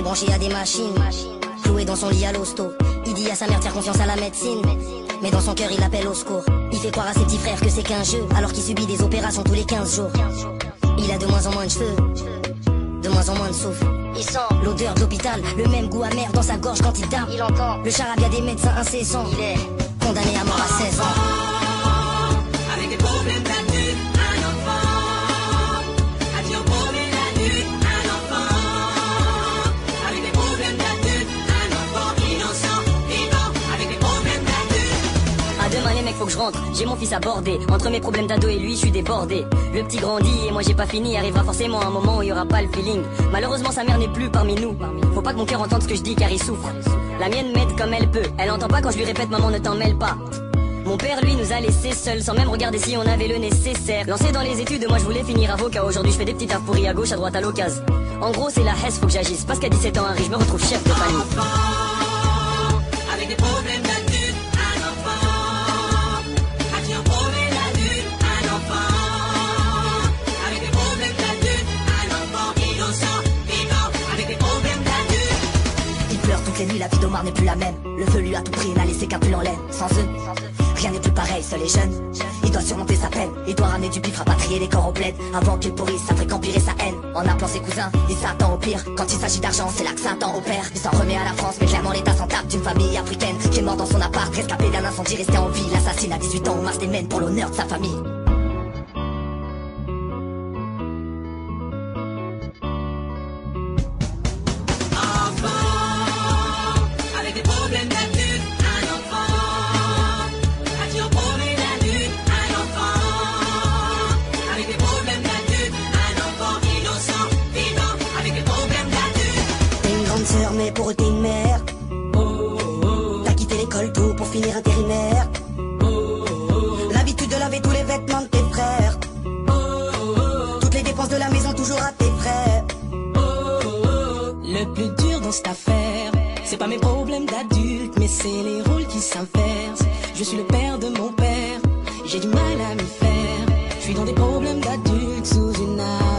est branché à des machines. Cloué dans son lit à l'hosto. Il dit à sa mère, tiens confiance à la médecine. Mais dans son cœur, il appelle au secours. Il fait croire à ses petits frères que c'est qu'un jeu, alors qu'il subit des opérations tous les 15 jours. Il a de moins en moins de cheveux, de moins en moins de souffle. Il sent l'odeur de l'hôpital, le même goût amer dans sa gorge quand il dort. Il entend le charabia des médecins incessants. Il est condamné à mort à 16 ans. Faut que je rentre, j'ai mon fils à Entre mes problèmes d'ado et lui je suis débordé. Le petit grandit et moi j'ai pas fini. Arrivera forcément un moment où il y aura pas le feeling. Malheureusement sa mère n'est plus parmi nous. Faut pas que mon cœur entende ce que je dis car il souffre. La mienne m'aide comme elle peut. Elle entend pas quand je lui répète maman ne t'en mêle pas. Mon père, lui, nous a laissés seuls, sans même regarder si on avait le nécessaire. Lancé dans les études, moi je voulais finir avocat. Aujourd'hui, je fais des petites tafs pourries à gauche, à droite, à l'occasion. En gros, c'est la hesse, faut que j'agisse. Parce qu'à 17 ans, un riche, je me retrouve chef les nuits, la vie d'Omar n'est plus la même. Le feu lui a tout pris, n'a laissé qu'un pull en laine. Sans eux, rien n'est plus pareil, seul et jeune. Il doit surmonter sa peine, il doit ramener du bif, rapatrier les corps au bled. Avant qu'il pourrisse, ça ferait qu'empirer sa haine. En appelant ses cousins, il s'attend au pire. Quand il s'agit d'argent, c'est là que Satan opère. Il s'en remet à la France, mais clairement l'état s'en tape d'une famille africaine qui est morte dans son appart, rescapé d'un incendie, resté en vie. L'assassine à 18 ans, marche des mènes pour l'honneur de sa famille. T'es une grande sœur, mais pour t'es une mère. T'as quitté l'école tôt pour finir intérimaire. L'habitude de laver tous les vêtements de tes frères. Toutes les dépenses de la maison toujours à tes frais. Le plus dur dans cette affaire, c'est pas mes problèmes d'adulte, mais c'est les rôles qui s'inversent. Je suis le père de mon père, j'ai du mal à m'y faire. Je suis dans des problèmes d'adulte sous une averse.